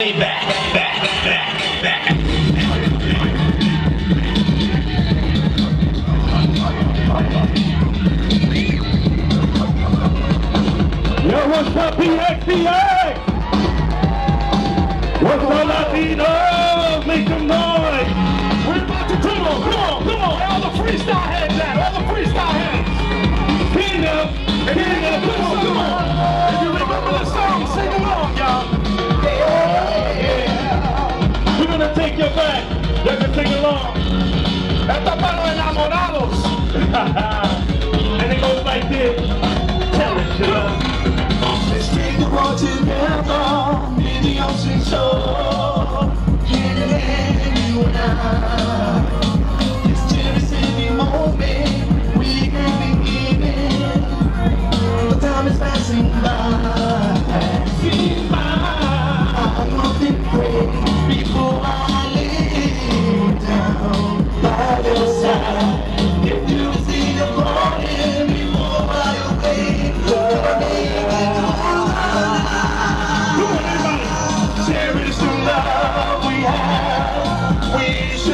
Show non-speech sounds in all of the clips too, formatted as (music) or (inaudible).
Way back, back, back, back. Yo, what's up, PXPX? What's up, Latinos? Make some noise. We're about to come on, come on, come on. All the freestyle heads out, all the freestyle heads. Kingdom, up! pueblo, para pueblo enamorados. (laughs) We should.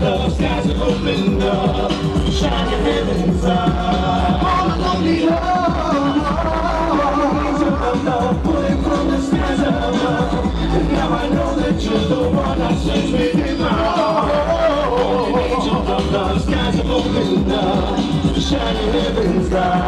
the skies are opened up, heavens up. From the skies above. Now I know that you're the one Angel of love, skies opened up, heavens.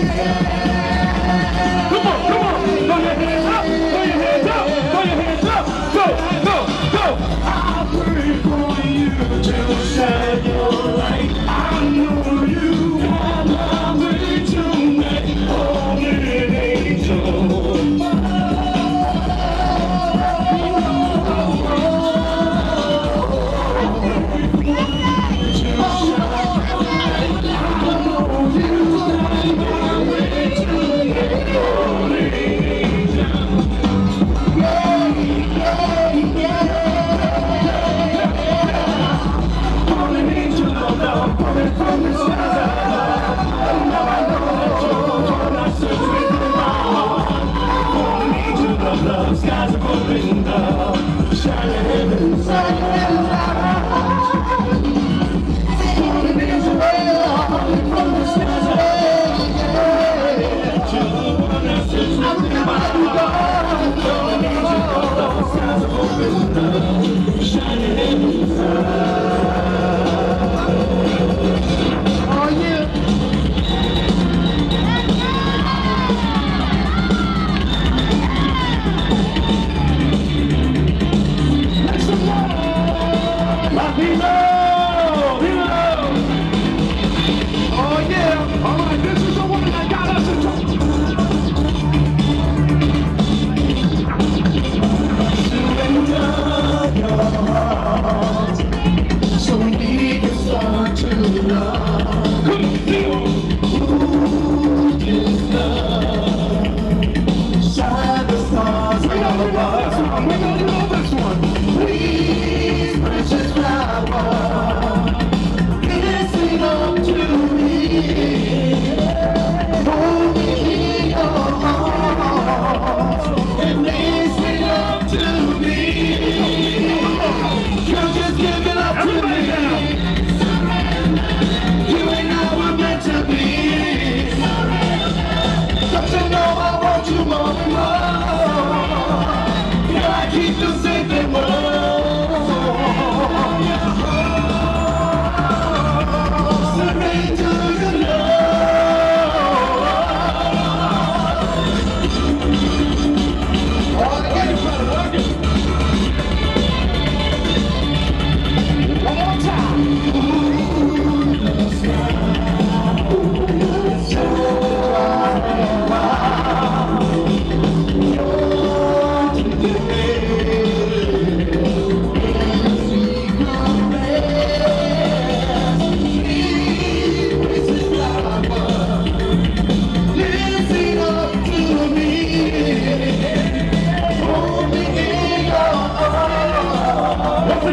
loud.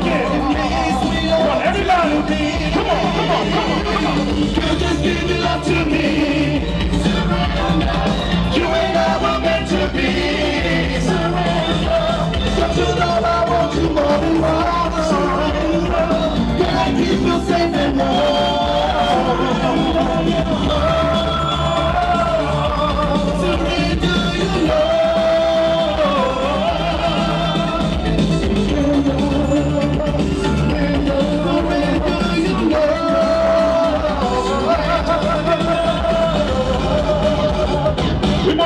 Come on, everybody. Come on, come on, come on. Girl, just give your love to me. Surrender. You and I were meant to be. Surrender. Don't you know I want you more than water? Surrender. Can I keep you safe and warm.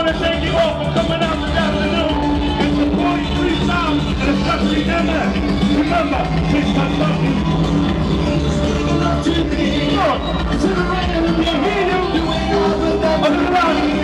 want to thank you all for coming out this afternoon and supporting three sound and especially them. Remember, it's my fucking. Look, to the right of me, I hear you. You ain't all without